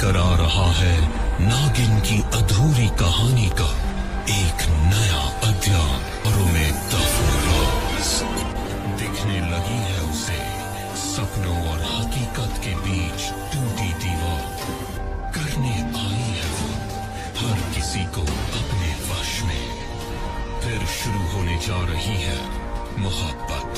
करा रहा है नागिन की अधूरी कहानी का एक नया अध्याय और में दिखने लगी है उसे सपनों और हकीकत के बीच टूटी दीवार। करने आई है वो हर किसी को अपने वश में। फिर शुरू होने जा रही है मोहब्बत।